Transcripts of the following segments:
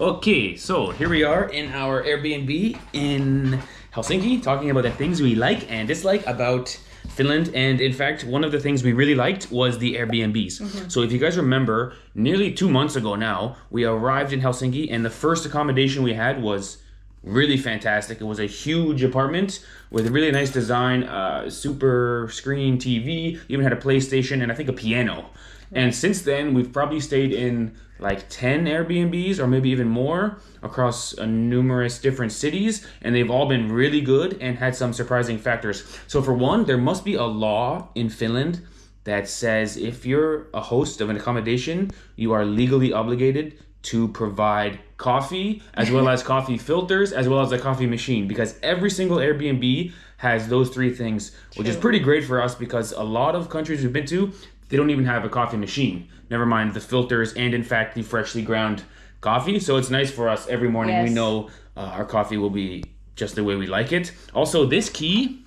Okay, so here we are in our Airbnb in Helsinki, talking about the things we like and dislike about Finland. And in fact, one of the things we really liked was the Airbnbs. So if you guys remember, nearly two months ago now, we arrived in Helsinki, and the first accommodation we had was really fantastic. It was a huge apartment with a really nice design, uh, super screen TV, even had a PlayStation and I think a piano. And since then, we've probably stayed in like 10 Airbnbs or maybe even more across uh, numerous different cities, and they've all been really good and had some surprising factors. So, for one, there must be a law in Finland that says if you're a host of an accommodation, you are legally obligated to provide coffee as well as coffee filters as well as a coffee machine because every single Airbnb has those three things, which is pretty great for us because a lot of countries we've been to, they don't even have a coffee machine. Never mind the filters and in fact the freshly ground coffee. So it's nice for us every morning. We know uh, our coffee will be just the way we like it. Also, this key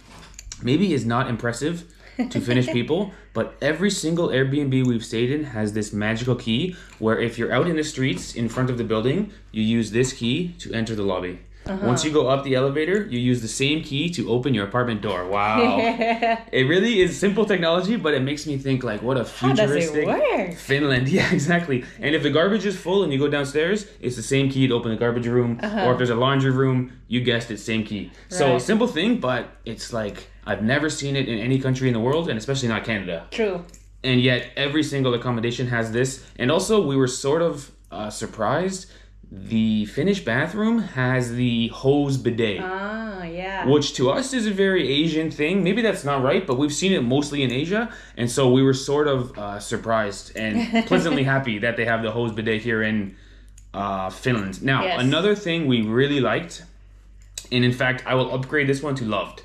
maybe is not impressive to Finnish people, but every single Airbnb we've stayed in has this magical key where if you're out in the streets in front of the building, you use this key to enter the lobby. Once you go up the elevator, you use the same key to open your apartment door. Wow. it really is simple technology, but it makes me think like what a How does it futuristic? Finland. Yeah, exactly. And if the garbage is full and you go downstairs, it's the same key to open the garbage room. Or if there's a laundry room, you guessed it, same key. So simple thing, but it's like I've never seen it in any country in the world, and especially not Canada. True. And yet every single accommodation has this. And also, we were sort of uh, surprised. The Finnish bathroom has the hose bidet Ah, yeah. which to us is a very Asian thing. Maybe that's not right, but we've seen it mostly in Asia, and so we were sort of uh, surprised and pleasantly happy that they have the hose bidet here in uh, Finland. Now, Yes. another thing we really liked, and in fact, I will upgrade this one to loved,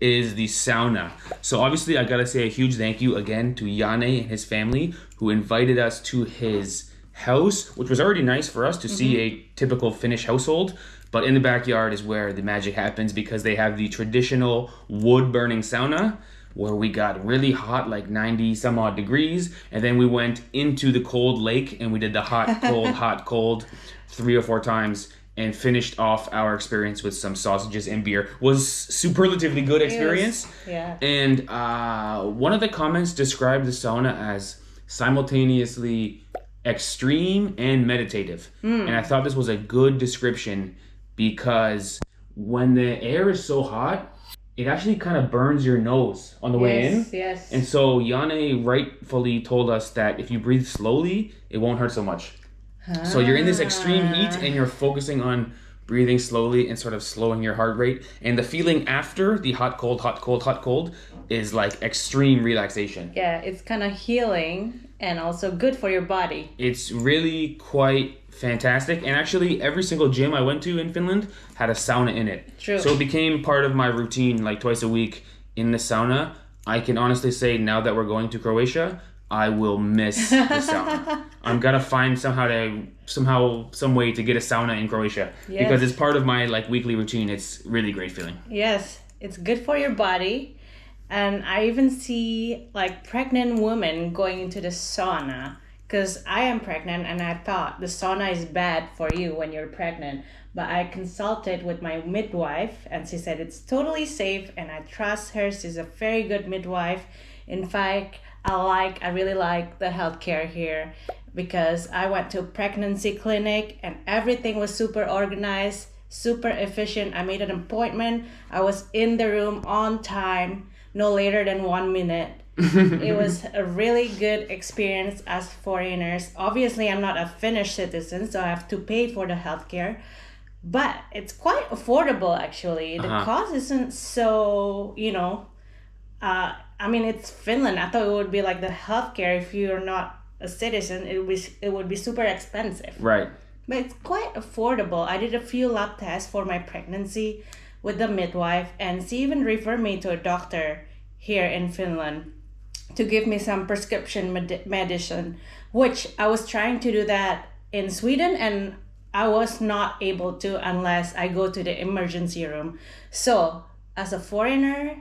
is the sauna. So obviously, I gotta say a huge thank you again to Yane and his family who invited us to his house, which was already nice for us to see a typical Finnish household. But in the backyard is where the magic happens because they have the traditional wood burning sauna where we got really hot, like 90 some odd degrees. And then we went into the cold lake and we did the hot, cold, hot, cold three or four times and finished off our experience with some sausages and beer. Was superlatively good experience. yeah. And uh, one of the comments described the sauna as simultaneously extreme and meditative. Hmm. And I thought this was a good description because when the air is so hot, it actually kind of burns your nose on the way in. yes, yes. And so Yane rightfully told us that if you breathe slowly, it won't hurt so much. So you're in this extreme heat and you're focusing on breathing slowly and sort of slowing your heart rate. And the feeling after the hot, cold, hot, cold, hot, cold is like extreme relaxation. yeah, it's kind of healing and also good for your body. It's really quite fantastic. And actually, every single gym I went to in Finland had a sauna in it. True. So it became part of my routine, like twice a week in the sauna. I can honestly say now that we're going to Croatia, I will miss the sauna. I'm gonna find somehow to somehow some way to get a sauna in Croatia Yes. because it's part of my like weekly routine. It's really great feeling. Yes, it's good for your body. And I even see like pregnant women going into the sauna because I am pregnant and I thought the sauna is bad for you when you're pregnant. But I consulted with my midwife and she said it's totally safe and I trust her. She's a very good midwife. In fact, I like, I really like the healthcare here because I went to pregnancy clinic and everything was super organized, super efficient. I made an appointment. I was in the room on time, no later than one minute. it was a really good experience as foreigners. Obviously, I'm not a Finnish citizen, so I have to pay for the healthcare. But it's quite affordable actually. The Uh-huh. cost isn't so, you know, uh, I mean, it's Finland. I thought it would be like the healthcare. If you're not a citizen, it would be, it would be super expensive. Right. But it's quite affordable. I did a few lab tests for my pregnancy with the midwife, and she even referred me to a doctor here in Finland to give me some prescription med- medicine, which I was trying to do that in Sweden, and I was not able to unless I go to the emergency room. So, as a foreigner,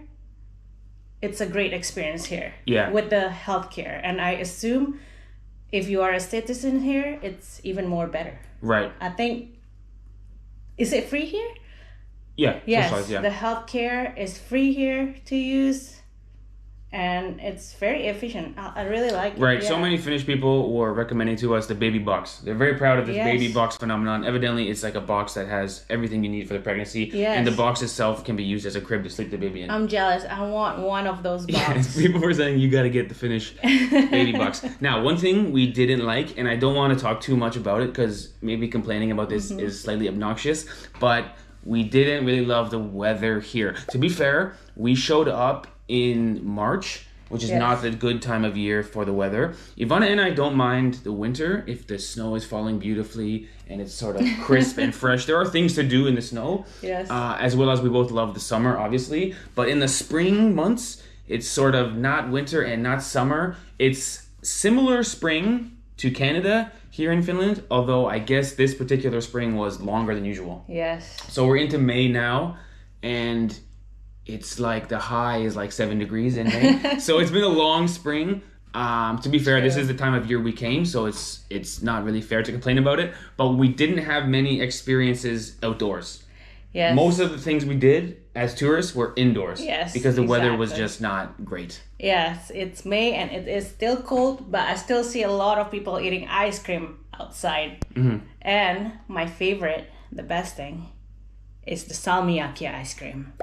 it's a great experience here Yeah. with the healthcare, and I assume if you are a citizen here, it's even more better. Right. I think. Is it free here? Yeah. Yes. socialized, yeah. The healthcare is free here to use, and it's very efficient. I, really like it. Right. So many Finnish people were recommending to us the baby box. They're very proud of this Yes. baby box phenomenon. Evidently, it's like a box that has everything you need for the pregnancy, Yes. and the box itself can be used as a crib to sleep the baby in. I'm jealous. I want one of those boxes. People were saying you got to get the Finnish baby box. Now, one thing we didn't like, and I don't want to talk too much about it because maybe complaining about this Mm-hmm. is slightly obnoxious, but we didn't really love the weather here. To be fair, we showed up in March. Which is Yes. not the good time of year for the weather. Ivana and I don't mind the winter if the snow is falling beautifully and it's sort of crisp and fresh. There are things to do in the snow, Yes. uh, as well as we both love the summer, obviously. But in the spring months, it's sort of not winter and not summer. It's similar spring to Canada here in Finland, although I guess this particular spring was longer than usual. yes. So we're into May now, and it's like the high is like seven degrees in May. so it's been a long spring. Um, to be fair, this is the time of year we came, so it's it's not really fair to complain about it. But we didn't have many experiences outdoors Yes. most of the things we did as tourists were indoors. Yes, Because the weather was just not great. Yes, it's May and it is still cold, but I still see a lot of people eating ice cream outside. Mm-hmm. And my favorite, the best thing, is the salmiakki ice cream.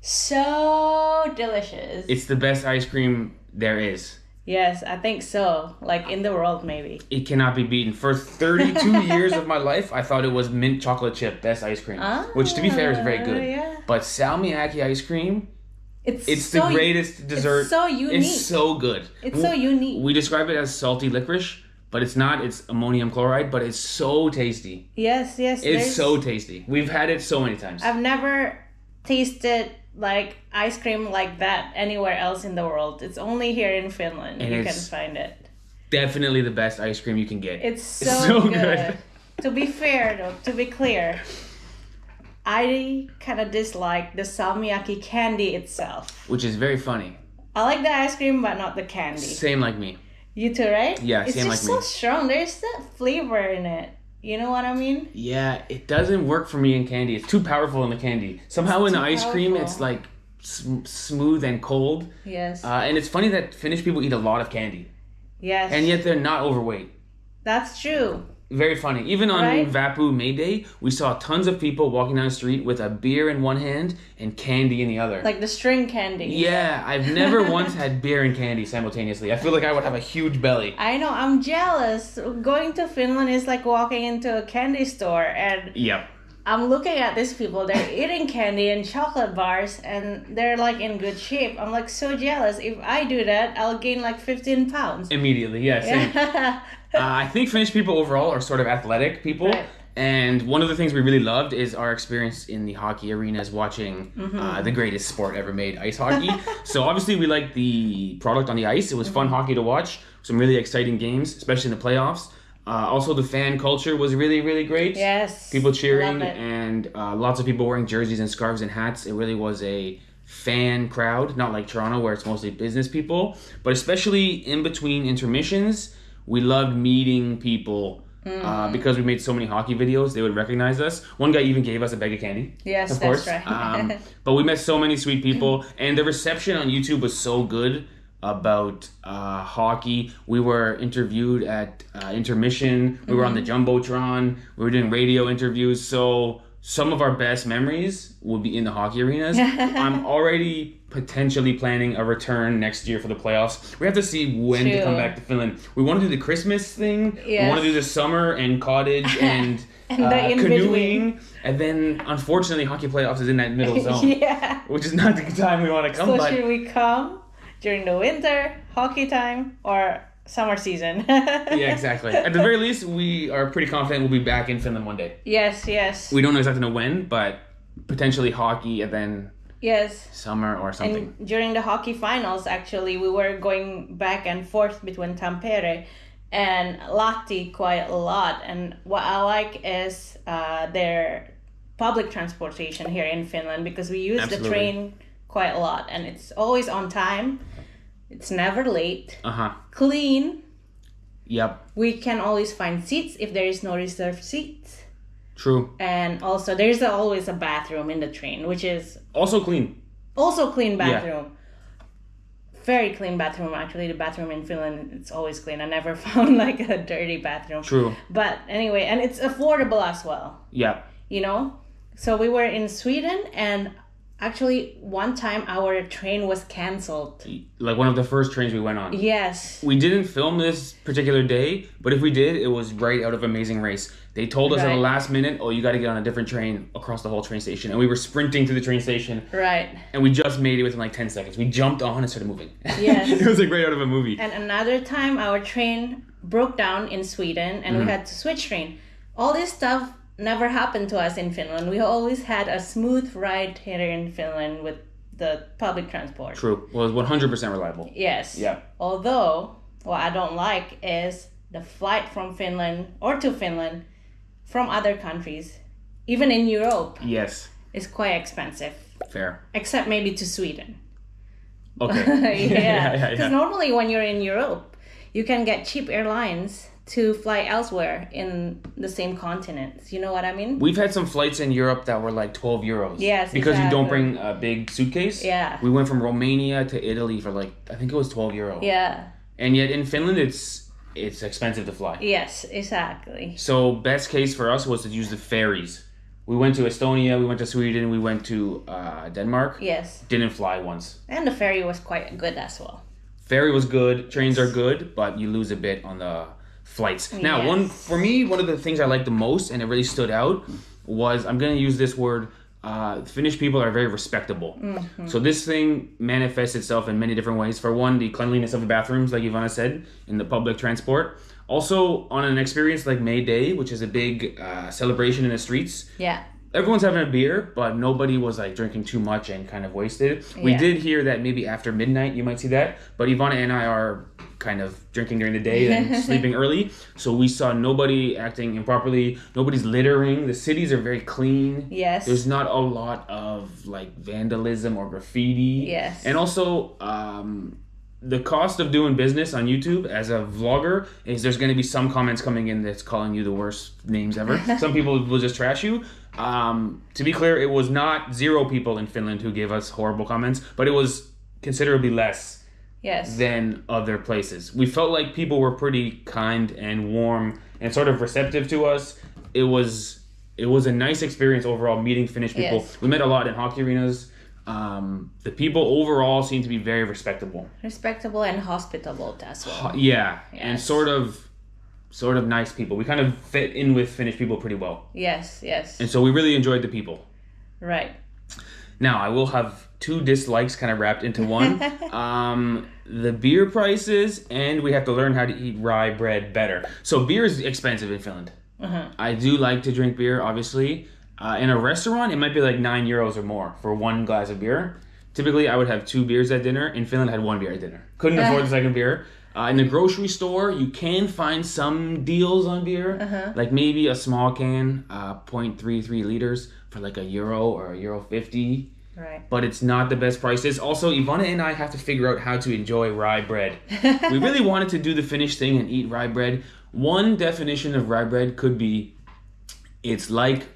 So delicious. It's the best ice cream there is. Yes, I think so. Like in the world, maybe. It cannot be beaten. For 32 years of my life, I thought it was mint chocolate chip best ice cream, which to be fair is very Ah, good. yeah. But salmiakki ice cream, It's it's so, the greatest dessert. It's so unique. It's so good. It's so unique. We describe it as salty licorice, but it's not. It's ammonium chloride, but it's so tasty. yes, yes. It's so tasty. We've had it so many times. I've never tasted like ice cream like that anywhere else in the world. It's only here in Finland And you can find it. Definitely the best ice cream you can get. It's so, It's so good. good. to be fair though, to be clear, I kind of dislike the salmiakki candy itself. which is very funny. I like the ice cream, but not the candy. Same like me. You too, right? Yeah, it's same just so strong. There's that flavor in it. You know what I mean? Yeah, it doesn't work for me in candy. It's too powerful in the candy. Somehow in the ice cream, it's like sm- smooth and cold. Yes. Uh, and it's funny that Finnish people eat a lot of candy, yes. and yet they're not overweight. that's true. Very funny. Even on Right? Vappu May Day, we saw tons of people walking down the street with a beer in one hand and candy in the other. Like the string candy. yeah, I've never once had beer and candy simultaneously. I feel like I would have a huge belly. I know, I'm jealous. Going to Finland is like walking into a candy store and Yep. I'm looking at these people. They're eating candy and chocolate bars and they're like in good shape. I'm like so jealous. If I do that, I'll gain like 15 pounds. Immediately, yeah, uh, I think Finnish people overall are sort of athletic people. Right. And one of the things we really loved is our experience in the hockey arenas watching Mm-hmm. uh, the greatest sport ever made, ice hockey. so obviously we liked the product on the ice. It was Mm-hmm. fun hockey to watch. Some really exciting games, especially in the playoffs. Uh, also, the fan culture was really, really great. yes. People cheering and uh, lots of people wearing jerseys and scarves and hats. It really was a fan crowd, not like Toronto where it's mostly business people. But especially in between intermissions, we loved meeting people. Uh, Mm. because we made so many hockey videos, they would recognize us. One guy even gave us a bag of candy. Yes, of that's course. right. um, but we met so many sweet people, and the reception on YouTube was so good about uh, hockey. We were interviewed at uh, intermission. We were on the Mm-hmm. jumbotron. We were doing radio interviews. So some of our best memories will be in the hockey arenas. I'm already potentially planning a return next year for the playoffs. We have to see when to come back to Finland. We want to do the Christmas thing. We want to do the summer and cottage and. And uh, canoeing, and then unfortunately, hockey playoffs is in that middle zone, yeah. which is not the time we want to come. So but should we come during the winter, hockey time, or summer season? yeah, exactly. At the very least, we are pretty confident we'll be back in Finland one day. Yes, yes. We don't know exactly know when, but potentially hockey and then yes. summer or something. And during the hockey finals, actually, we were going back and forth between Tampere and Lahti quite a lot. And what I like is uh, their public transportation here in Finland because we use Absolutely. the train quite a lot and it's always on time. It's never late, Uh huh. clean, Yep. We can always find seats if there is no reserved seats. True. And also, there's always a bathroom in the train, which is Also clean. also clean bathroom. Yeah Very clean bathroom. Actually, the bathroom in Finland it's always clean. I never found like a dirty bathroom. True. But anyway, and it's affordable as well. yeah You know, so we were in Sweden, and actually one time our train was canceled. Like one of the first trains we went on. Yes. We didn't film this particular day, but if we did, it was right out of Amazing Race. They told us at the last minute, "Oh, you got to get on a different train across the whole train station," and we were sprinting to the train station, Right. and we just made it within like ten seconds. We jumped on and started moving. Yes. it was like right out of a movie. And another time our train broke down in Sweden and we mm-hmm. had to switch train. All this stuff never happened to us in Finland. We always had a smooth ride here in Finland with the public transport. True. Well, it was one hundred percent reliable. Yes. Yeah. Although what I don't like is the flight from Finland or to Finland from other countries, even in Europe, Yes. is quite expensive. Fair. Except maybe to Sweden. Okay. yeah, yeah, because yeah. normally when you're in Europe, you can get cheap airlines to fly elsewhere in the same continents. You know what I mean? We've had some flights in Europe that were like 12 euros. Yes, Because you don't bring a big suitcase. Yeah. We went from Romania to Italy for like, I think it was 12 euro. Yeah. And yet in Finland, it's it's expensive to fly. Yes, exactly. So best case for us was to use the ferries. We went to Estonia, we went to Sweden, we went to uh, Denmark. Yes. Didn't fly once. And the ferry was quite good as well. Ferry was good, trains are good, but you lose a bit on the flights. Now, Yes. one for me, one of the things I liked the most, and it really stood out, was I'm going to use this word. Uh, Finnish people are very respectable. So this thing manifests itself in many different ways. For one, the cleanliness of the bathrooms, like Ivana said, in the public transport. Also, on an experience like May Day, which is a big uh, celebration in the streets, Yeah. everyone's having a beer, but nobody was like drinking too much and kind of wasted. We Yeah. did hear that maybe after midnight you might see that, but Ivana and I are kind of drinking during the day and sleeping early, so we saw nobody acting improperly. Nobody's littering. The cities are very clean. Yes. There's not a lot of like vandalism or graffiti. Yes. And also, um, the cost of doing business on YouTube as a vlogger is there's going to be some comments coming in that's calling you the worst names ever. some people will just trash you. Um, to be clear, it was not zero people in Finland who gave us horrible comments, but it was considerably less Yes. than other places. We felt like people were pretty kind and warm and sort of receptive to us. It was it was a nice experience overall meeting Finnish people. Yes. We met a lot in hockey arenas. Um, the people overall seem to be very respectable. Respectable and hospitable as well. Uh, Yeah, and sort of sort of nice people. We kind of fit in with Finnish people pretty well. Yes, yes. And so we really enjoyed the people. Right. Now I will have two dislikes kind of wrapped into one. um, the beer prices, and we have to learn how to eat rye bread better. So beer is expensive in Finland. Uh-huh. I do like to drink beer, obviously. Uh, in a restaurant, it might be like nine euros or more for one glass of beer. Typically, I would have two beers at dinner. In Finland, I had one beer at dinner. Couldn't afford the second beer. Uh, in the grocery store, you can find some deals on beer, like maybe a small can, uh, 0.33 liters for like a euro or a euro 50 Right. but it's not the best prices. Also, Ivana and I have to figure out how to enjoy rye bread. we really wanted to do the Finnish thing and eat rye bread. One definition of rye bread could be it's like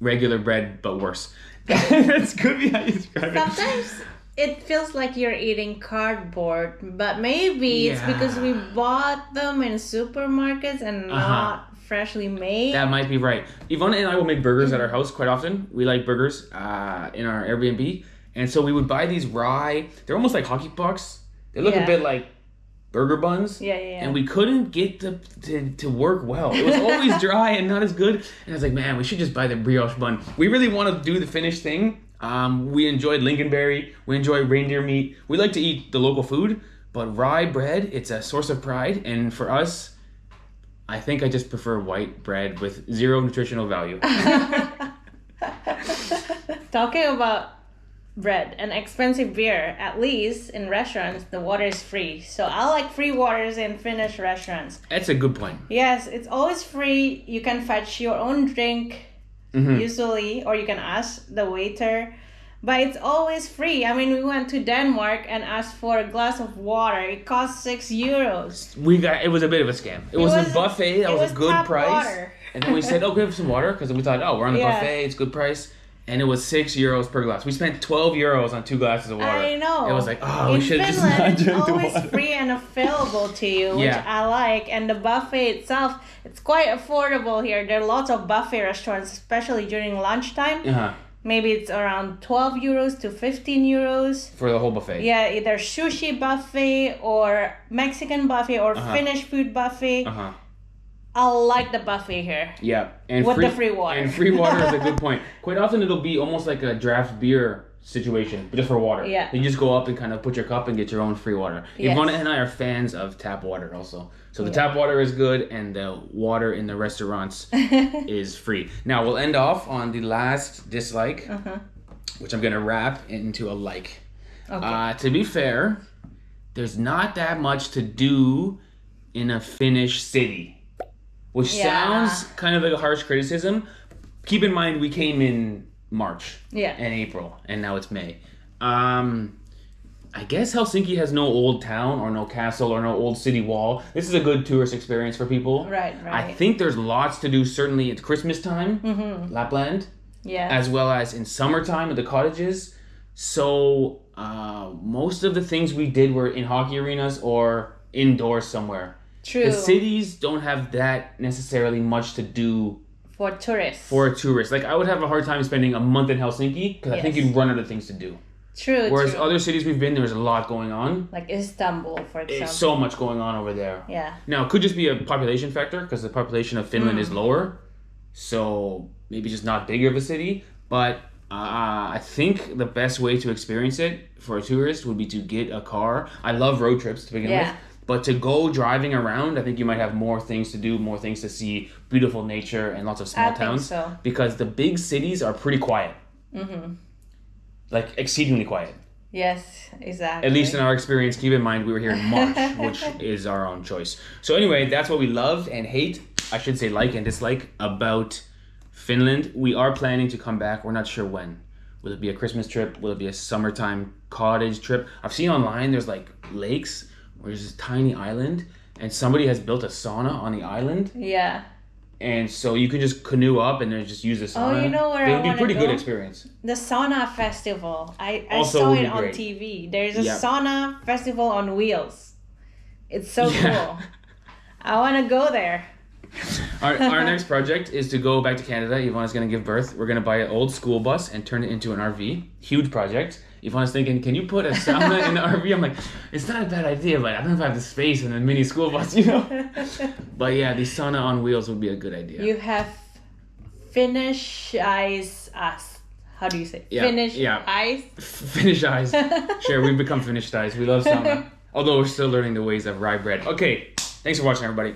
regular bread but worse. That's could be how you describe it. Sometimes it feels like you're eating cardboard, but maybe it's because we bought them in supermarkets and Uh-huh. not freshly made. That might be right. Ivana and I will make burgers at our house quite often. We like burgers uh, in our Airbnb. And so we would buy these rye, they're almost like hockey pucks. They look a bit like burger buns. Yeah, yeah, yeah. And we couldn't get the to, to work well. It was always dry and not as good. And I was like, man, we should just buy the brioche bun. We really want to do the Finnish thing. Um, we enjoyed lingonberry. We enjoy reindeer meat. We like to eat the local food, but rye bread, it's a source of pride. And for us, I think I just prefer white bread with zero nutritional value. Talking about bread and expensive beer, at least in restaurants, the water is free. So I like free waters in Finnish restaurants. That's a good point. Yes, it's always free. You can fetch your own drink Mhm. usually, or you can ask the waiter. But it's always free. I mean, we went to Denmark and asked for a glass of water. It cost six euros. We got it was a bit of a scam. It, was, was- a buffet. That was, was a good price. water. and then we said, "Oh, give us some water," because we thought, "Oh, we're on the Yeah. buffet. It's good price." And it was six euros per glass. We spent twelve euros on two glasses of water. I know. It was like, oh, In we should have just not drank the always water. free and available to you, which Yeah. I like. And the buffet itself, it's quite affordable here. There are lots of buffet restaurants, especially during lunchtime. Uh-huh. Maybe it's around 12 euros to 15 euros. For the whole buffet. Yeah, either sushi buffet or Mexican buffet or Uh-huh. Finnish food buffet. Uh huh. I like the buffet here. Yeah, and With free, the free water. And free water is a good point. Quite often it'll be almost like a draft beer situation, but just for water. Yeah. You just go up and kind of put your cup and get your own free water. Yes. Ivana and I are fans of tap water also. So the Yeah. tap water is good and the water in the restaurants is free. Now we'll end off on the last dislike, Uh-huh. which I'm gonna wrap into a like. Okay. Uh, to be fair, there's not that much to do in a Finnish city, which Yeah. sounds kind of like a harsh criticism. Keep in mind, we came in March yeah. and April, and now it's May. Um, I guess Helsinki has no old town or no castle or no old city wall. This is a good tourist experience for people. Right, right. I think there's lots to do. Certainly at Christmas time, Mm-hmm. Lapland yeah. as well as in summertime at the cottages. So uh, most of the things we did were in hockey arenas or indoors somewhere. True. The cities don't have that necessarily much to do For tourists. for a tourist. Like I would have a hard time spending a month in Helsinki because I think you'd run out of things to do. True. Whereas true. other cities we've been, there's a lot going on. like Istanbul, for example. It's so much going on over there. yeah. Now, it could just be a population factor because the population of Finland Hmm. is lower, so maybe just not bigger of a city. But uh, I think the best way to experience it for a tourist would be to get a car. I love road trips to begin Yeah. with, but to go driving around, I think you might have more things to do, more things to see, beautiful nature, and lots of small I think towns. so. Because the big cities are pretty quiet, Mm-hmm. like exceedingly quiet. Yes, exactly. At least in our experience, keep in mind we were here in March, which is our own choice. So anyway, that's what we love and hate. I should say like and dislike about Finland. We are planning to come back. We're not sure when. Will it be a Christmas trip? Will it be a summertime cottage trip? I've seen online there's like lakes where there's this tiny island and somebody has built a sauna on the island Yeah. and so you can just canoe up and then just use the oh, sauna. Oh, you know where It I would be a pretty good experience. The sauna festival. I, I Also saw it on great. TV. There's a Yeah. sauna festival on wheels. It's so Yeah. cool. I want to go there. Our, our next project is to go back to Canada. Ivana's going to give birth. We're going to buy an old school bus and turn it into an RV. Huge project. Ivana's thinking, can you put a sauna in the RV? I'm like, it's not a bad idea, but I don't know if I have the space in a mini school bus, you know? But yeah, the sauna on wheels would be a good idea. You have Finnish eyes us. How do you say? Yeah, Finnish yeah. eyes. Finnish eyes. Sure, we've become Finnish eyes. We love sauna. Although we're still learning the ways of rye bread. Okay, thanks for watching, everybody.